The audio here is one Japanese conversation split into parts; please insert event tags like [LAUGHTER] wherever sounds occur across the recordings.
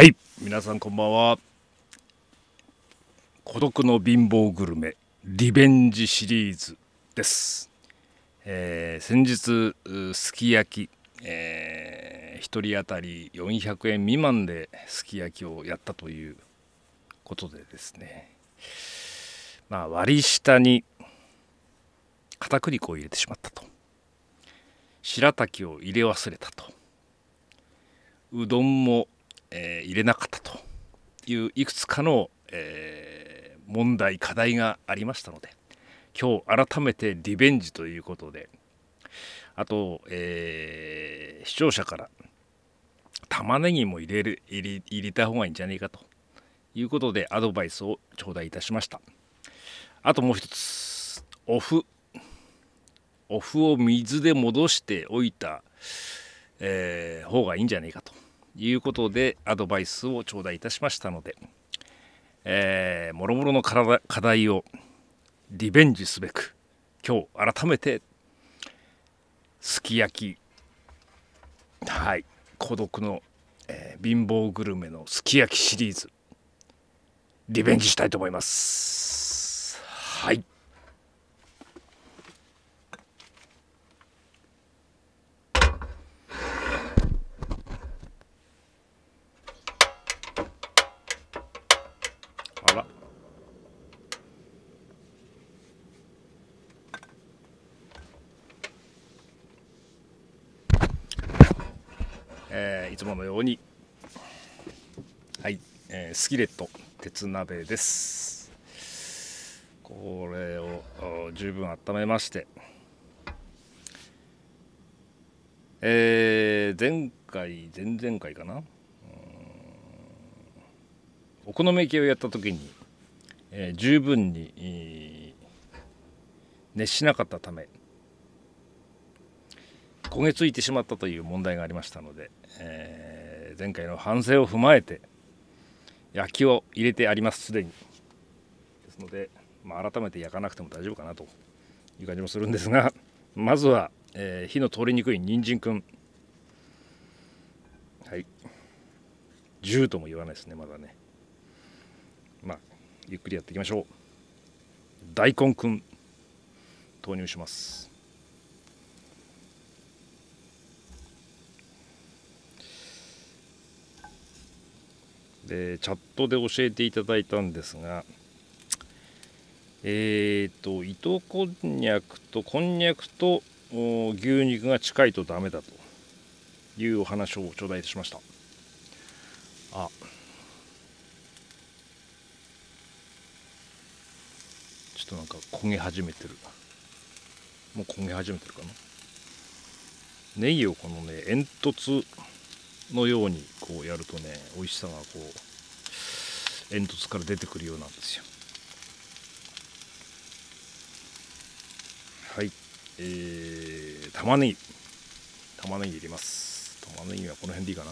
はい。皆さんこんばんは。孤独の貧乏グルメリベンジシリーズです、えー先日すき焼き、えー、1人当たり400円未満ですき焼きをやったということでですね。まあ割り下に片栗粉を入れてしまったと。白滝を入れ忘れたと。うどんも、えー入れなかったといういくつかの、えー問題課題がありましたので今日改めてリベンジということであと、えー視聴者から玉ねぎも入れる入れ入れた方がいいんじゃねえかということでアドバイスを頂戴いたしました。あともう一つお麩。お麩を水で戻しておいた、えー方がいいんじゃないかと。いうことでアドバイスを頂戴いたしましたので、えー、もろもろの課題をリベンジすべく今日改めてすき焼きはい孤独の、えー貧乏グルメのすき焼きシリーズリベンジしたいと思います。はいあらえーいつものように。はい、えースキレット鉄鍋です。これを十分温めまして。えー前回前々回かな。お好み焼きをやった時に、えー十分に、えー熱しなかったため焦げついてしまったという問題がありましたので、えー前回の反省を踏まえて焼きを入れてあります。すでに。ですので、まあ、改めて焼かなくても大丈夫かなという感じもするんですがまずは、えー火の通りにくい人参くん。はい。10とも言わないですねまだね。まあゆっくりやっていきましょう。大根くん投入します。でチャットで教えていただいたんですがえっ、と糸こんにゃくとこんにゃくと牛肉が近いとダメだというお話を頂戴しました。あ。ちょっとなんか焦げ始めてる。もう焦げ始めてるかな。ネギをこのね煙突のようにこうやるとね美味しさがこう煙突から出てくるようなんですよ。はい。えー、玉ねぎ。玉ねぎ入れます。玉ねぎはこの辺でいいかな。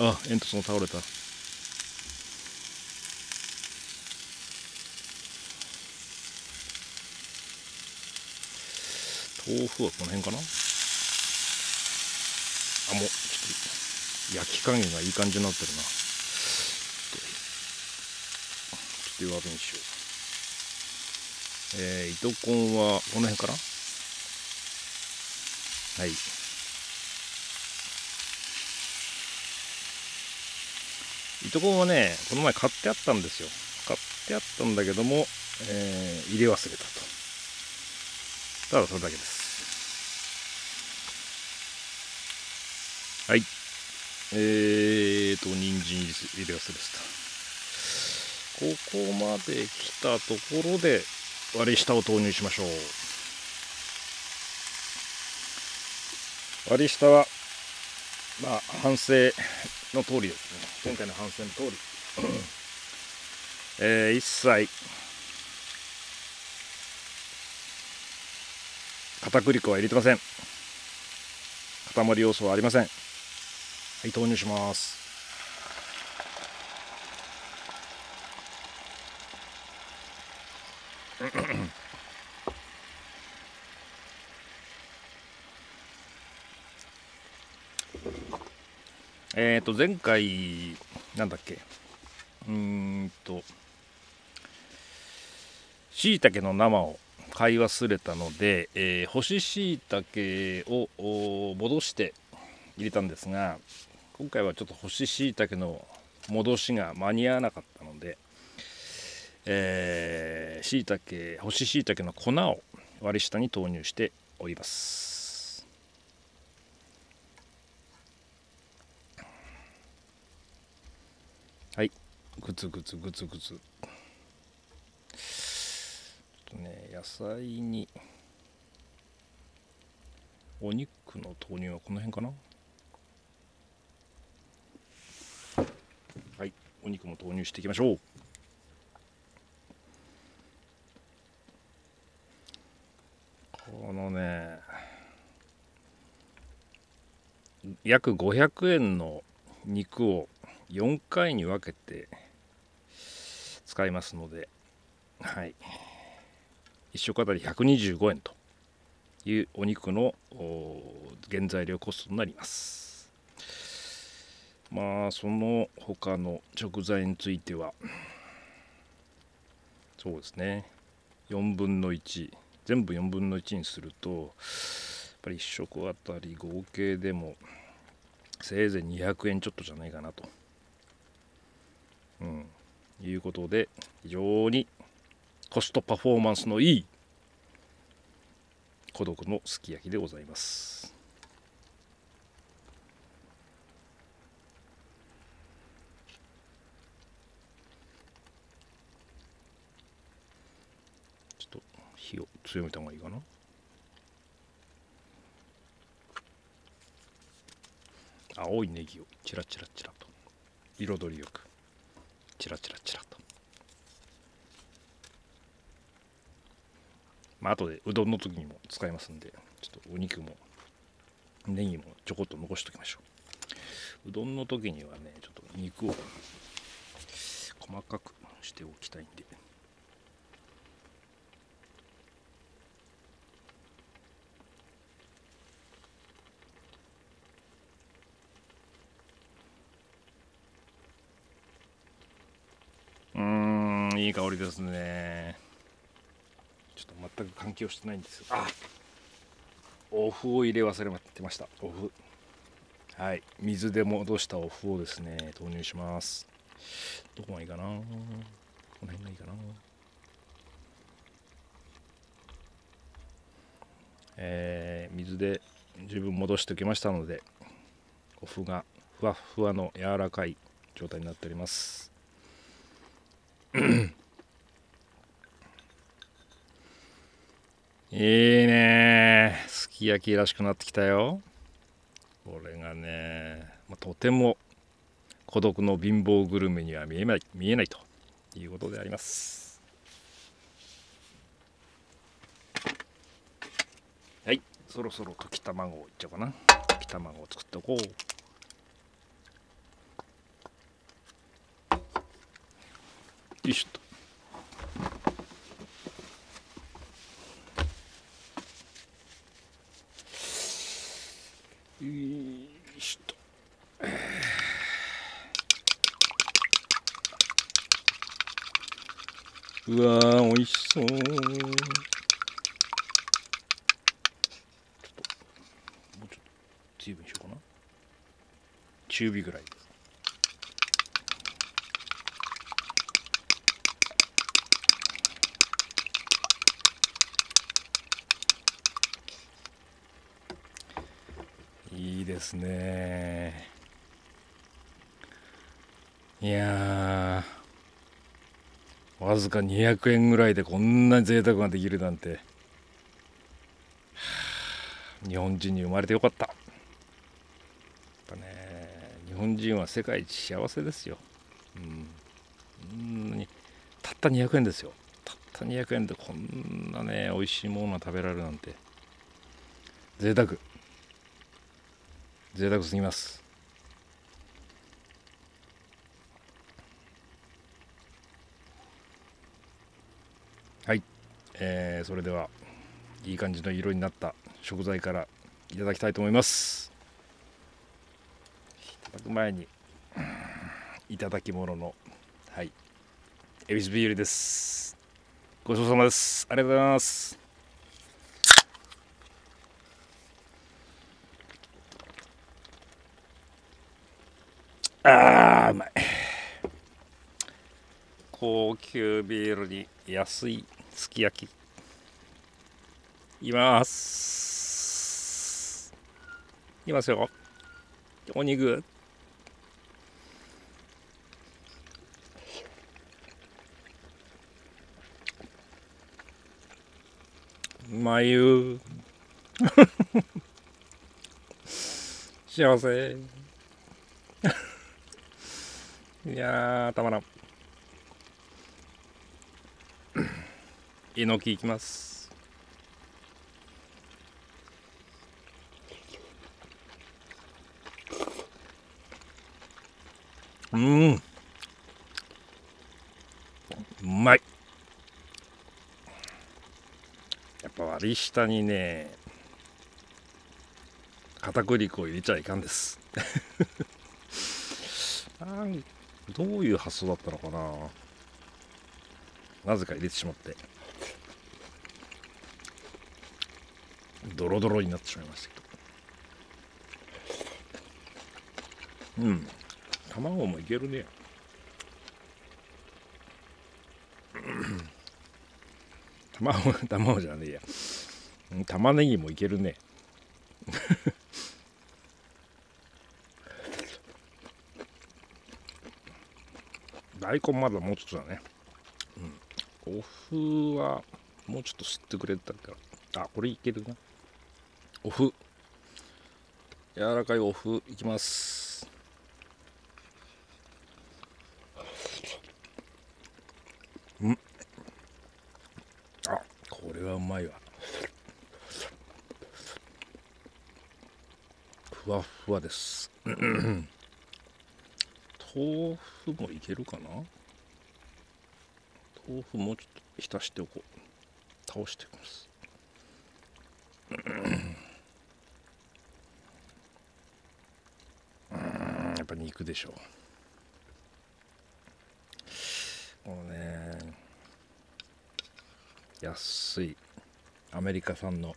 あ煙突も倒れた。豆腐はこの辺かな。あもうちょっと焼き加減がいい感じになってるな。ちょっと弱火にしよう。えー、糸こんはこの辺かな？はい。糸こんはねこの前買ってあったんですよ。買ってあったんだけども、えー入れ忘れたと。ただそれだけです。はい。えーと人参入れ忘れてた。ここまで来たところで割り下を投入しましょう。割り下はまあ反省の通りですね。前回の反省の通り。えー一切片栗粉は入れてません。塊要素はありません。はい投入します。[COUGHS] えっ、と前回なんだっけ？うんとしいたけの生を買い忘れたので、えー、干し椎茸を戻して入れたんですが今回はちょっと干し椎茸の戻しが間に合わなかったのでえー、椎茸干し椎茸の粉を割り下に投入しております。はい。グツグツグツグツ。ちょっとね野菜にお肉の投入はこの辺かなはいお肉も投入していきましょう。このね約500円の肉を4回に分けて使いますのではい。1食あたり125円というお肉の原材料コストになります。まあその他の食材についてはそうですね。4分の1全部4分の1にするとやっぱり1食あたり合計でもせいぜい200円ちょっとじゃないかなと、うん、いうことで非常にコストパフォーマンスのいい孤独のすき焼きでございます。火を強めた方がいいかな。青いネギをチラチラチラと。彩りよく。チラチラチラと。まあ後でうどんの時にも使いますんでちょっとお肉もネギもちょこっと残しておきましょう。うどんの時にはねちょっと肉を細かくしておきたいんで。いい香りですね。ちょっと全く換気をしてないんですあお麩を入れ忘れてました。お麩。はい。水で戻したお麩をですね投入します。どこがいいかな？この辺がいいかな？えー、水で十分戻しておきましたのでお麩がふわふわの柔らかい状態になっておりますいいね。すき焼きらしくなってきたよ。これがね、まあ、とても孤独の貧乏グルメには見えない見えないということであります。はい。そろそろ溶き卵をいっちゃおうかな。溶き卵を作っておこう。いしょとよいしょとうわー美味しそうちょっともうちょっと随分しようかな中火ぐらいいいですね。いやわずか200円ぐらいでこんな贅沢ができるなんて。日本人に生まれてよかった。やっぱね日本人は世界一幸せですよ。うん。たった200円ですよ。たった200円でこんなね美味しいものが食べられるなんて。贅沢。贅沢すぎます。はい、えー、それではいい感じの色になった食材からいただきたいと思います。いただく前にいただき物のはい。エビスビールです。ごちそうさまです。ありがとうございます。あーうまい高級ビールに安いすき焼きいますいきますよ。お肉うまいよ [LAUGHS] 幸せ。いやーたまらん。えのきいきます。うん。うまい。やっぱ割り下にね片栗粉を入れちゃいかんです。な [LAUGHS] んどういう発想だったのかな？なぜか入れてしまって。ドロドロになってしまいましたけど。うん。卵もいけるね。卵卵じゃねえや。うん。玉ねぎもいけるね。大根まだもうちょっとだね、うん、お麩はもうちょっと吸ってくれたから。あこれいけるな。お麩柔らかいお麩いきます。うん。あこれはうまいわ。ふわふわです。豆腐もいけるかな？豆腐もうちょっと浸しておこう。倒していきます。うん。やっぱ肉でしょう。このね安いアメリカ産の。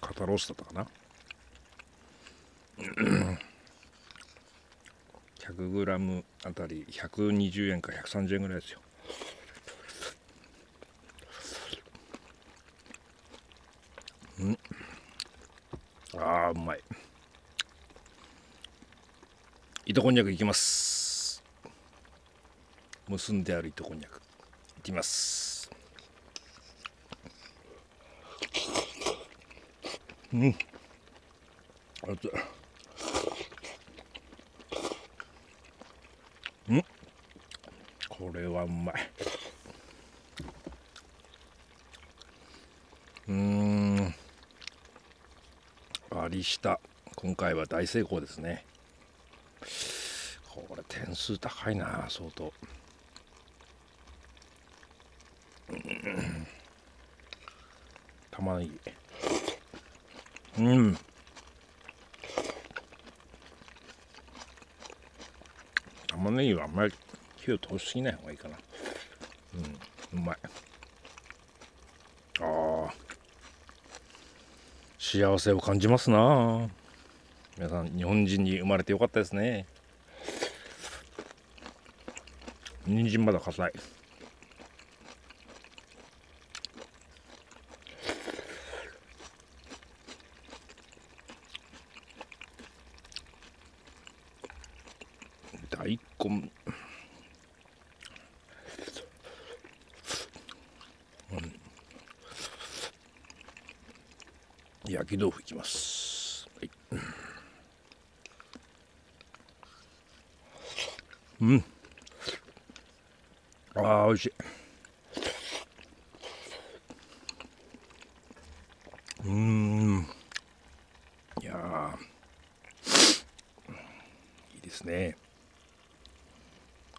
肩ロースだったかな？100g あたり120円か130円ぐらいですよ。うん。あーうまい。糸こんにゃくいきます。結んである糸こんにゃく。いきます。うん。熱いこれはうまい。うーん。割り下今回は大成功ですね。これ点数高いな相当。玉ねぎうん。玉ねぎはあんまり火を通しすぎない方がいいかな。うんうまい。あ幸せを感じますな。皆さん日本人に生まれてよかったですね。人参まだ硬い大根焼き豆腐いきます、はい、うん。あー美味しい。うん。いやいいですね。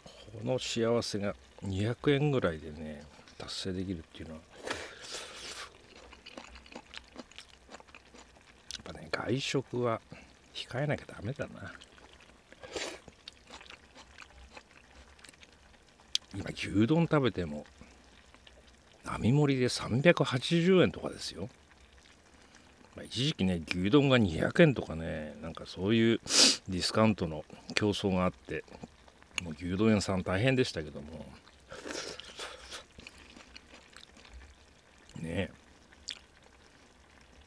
この幸せが200円ぐらいでね達成できるっていうのは外食は控えなきゃダメだな。今牛丼食べても並盛りで380円とかですよ、まあ、一時期ね牛丼が200円とかねなんかそういうディスカウントの競争があってもう牛丼屋さん大変でしたけども。ね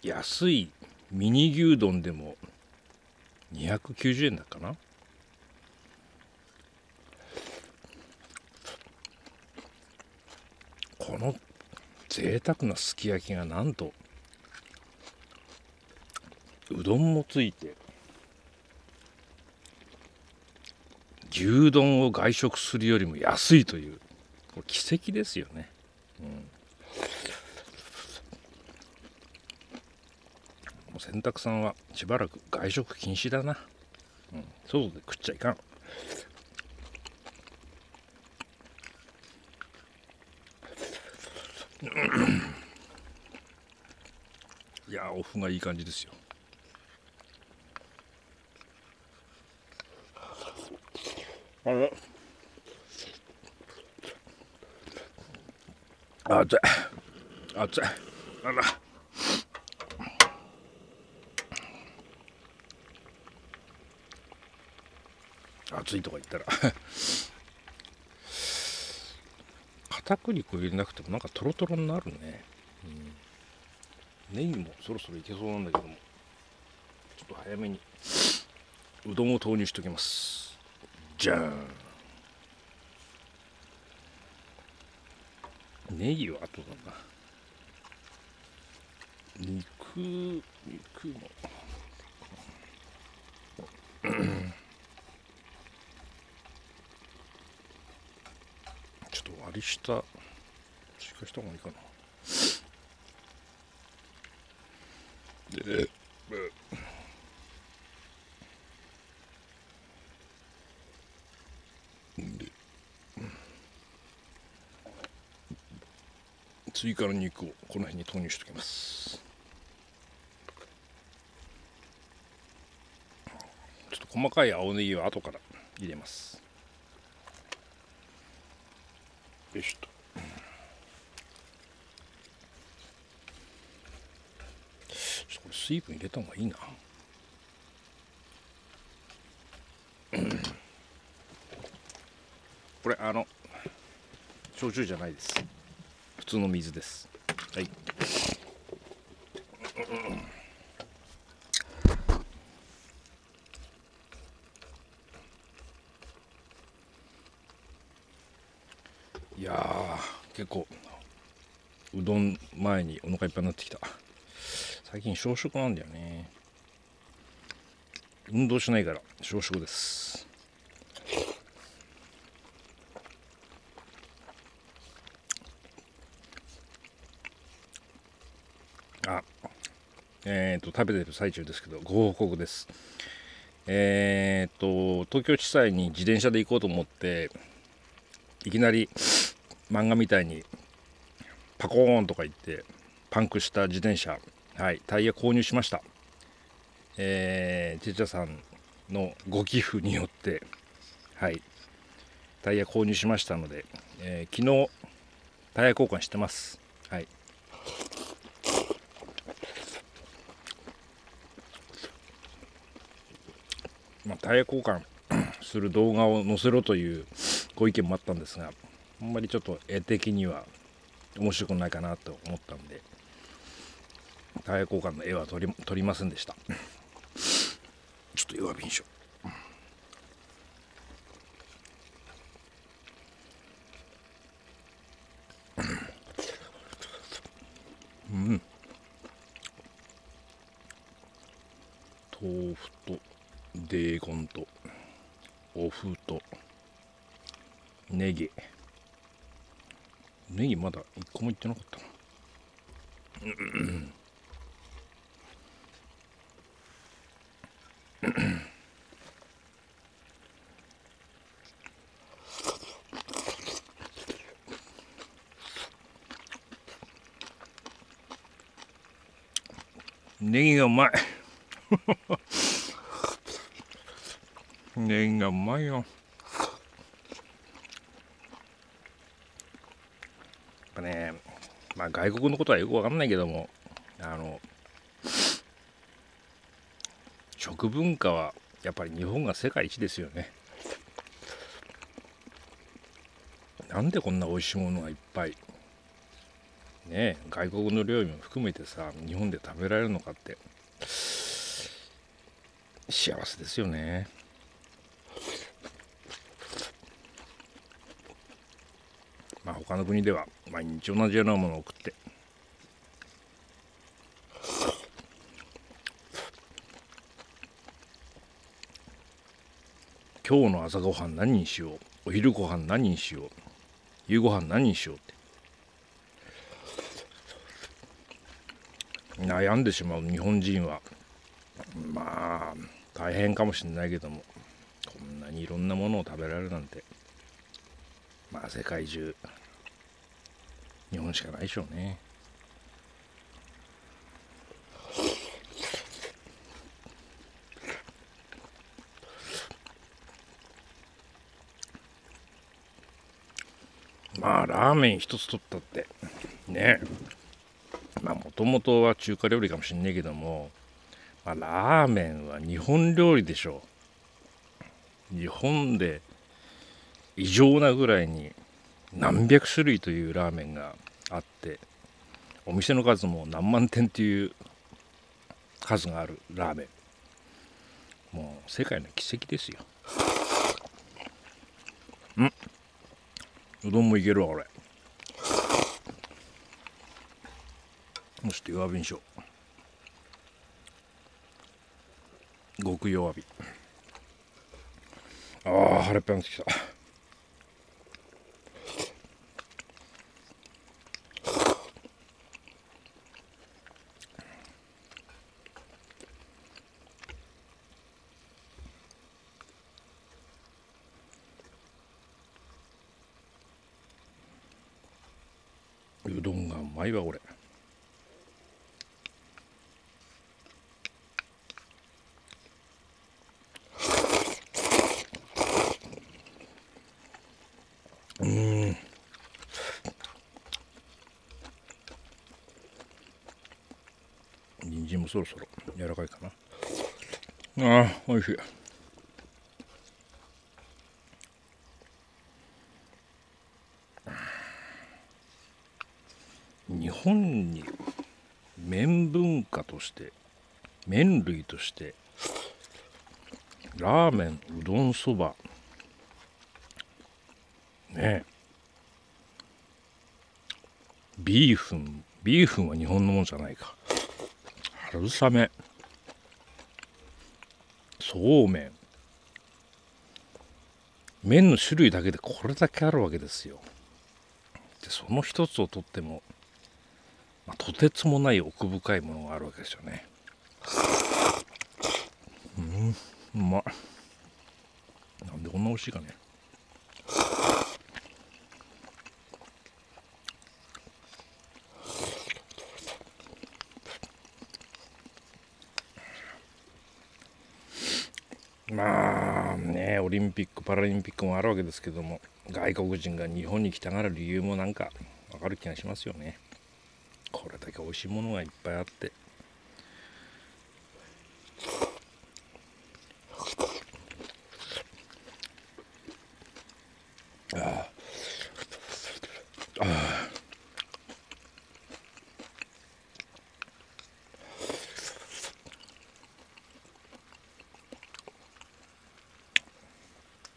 安いミニ牛丼でも290円だかな。この贅沢なすき焼きがなんとうどんもついて牛丼を外食するよりも安いという奇跡ですよね、うん、もう洗濯さんはしばらく外食禁止だな、うん、外で食っちゃいかん。いやオフがいい感じですよ。あれ熱い。熱い。あら。熱いとか言ったら。[LAUGHS] 片栗粉入れなくてもなんかトロトロになるね、うん、ネギもそろそろいけそうなんだけども。ちょっと早めに。うどんを投入しておきます。じゃん。ネギは後だな。肉肉も割り下追加した方がいいかな。で、追加の肉をこの辺に投入しておきます。ちょっと細かい青ネギは後から入れます。よしとちょっとこれ水分入れた方がいいなこれあの焼酎じゃないです。普通の水です。はいいや結構うどん前にお腹いっぱいになってきた。最近小食なんだよね。運動しないから小食です。あえっ、ー、と食べてる最中ですけどご報告です。えっ、ー、と東京地裁に自転車で行こうと思っていきなり漫画みたいにパコーンとか言ってパンクした自転車。はいタイヤ購入しました。えー、テチャさんのご寄付によってはいタイヤ購入しましたので、えー、昨日タイヤ交換してます。はい。まあ、タイヤ交換する動画を載せろというご意見もあったんですがあんまりちょっと絵的には面白くないかなと思ったんでタイヤ交換の絵は撮り撮りませんでした。ちょっと弱火にしよう。うん。豆腐とデーコンとお麩とネギ。ネギまだ一個もいってなかったな。ネギがうまい。[LAUGHS] 麺がうまいよやっぱねまあ外国のことはよくわかんないけどもあの食文化はやっぱり日本が世界一ですよね。なんでこんな美味しいものがいっぱいね外国の料理も含めてさ日本で食べられるのかって幸せですよねまあ他の国では毎日同じようなものを食って。今日の朝ごはん何にしよう。お昼ごはん何にしよう。夕ごはん何にしようって。悩んでしまう日本人はまあ大変かもしれないけどもこんなにいろんなものを食べられるなんてまあ世界中しかないでしょうね。まあラーメン一つ取ったって。ね。まあもともとは中華料理かもしんないけども、まあ、ラーメンは日本料理でしょう。日本で異常なぐらいに何百種類というラーメンがあってお店の数も何万店という数があるラーメン。もう世界の奇跡ですよ。うん。うどんもいけるわ俺そして弱火にしよう。極弱火。ああ腹いっぱいになってきた。うどんがうまいわ俺うん。人参もそろそろ柔らかいかな。ああおいしい日本に麺文化として麺類としてラーメンうどんそば。ね。ビーフン。ビーフンは日本のものじゃないか。春雨。そうめん。麺の種類だけでこれだけあるわけですよ。でその一つをとってもまあ、とてつもない奥深いものがあるわけですよね。うん、うまなんでこんな美味しいかね。まあねオリンピック・パラリンピックもあるわけですけども外国人が日本に来たがる理由もなんかわかる気がしますよね。これだけ美味しいものがいっぱいあって。あああ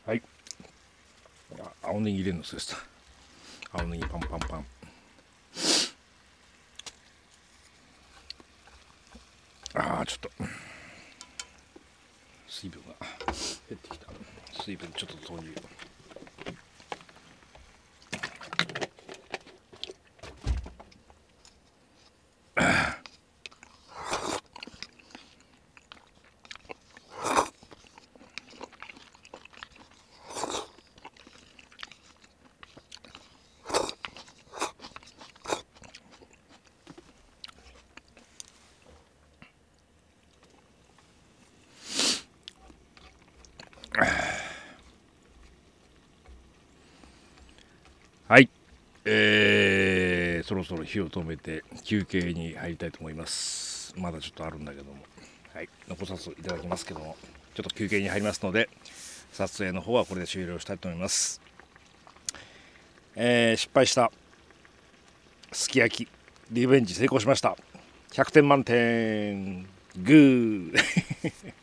あはい。青ネギ入れるのそうです青ネギパンパンパンああちょっと水分が減ってきた水分ちょっと投入。えー、そろそろ火を止めて休憩に入りたいと思います。まだちょっとあるんだけども。はい。残さずいただきますけどもちょっと休憩に入りますので撮影の方はこれで終了したいと思います。えー、失敗したすき焼きリベンジ成功しました。100点満点。グー。[LAUGHS]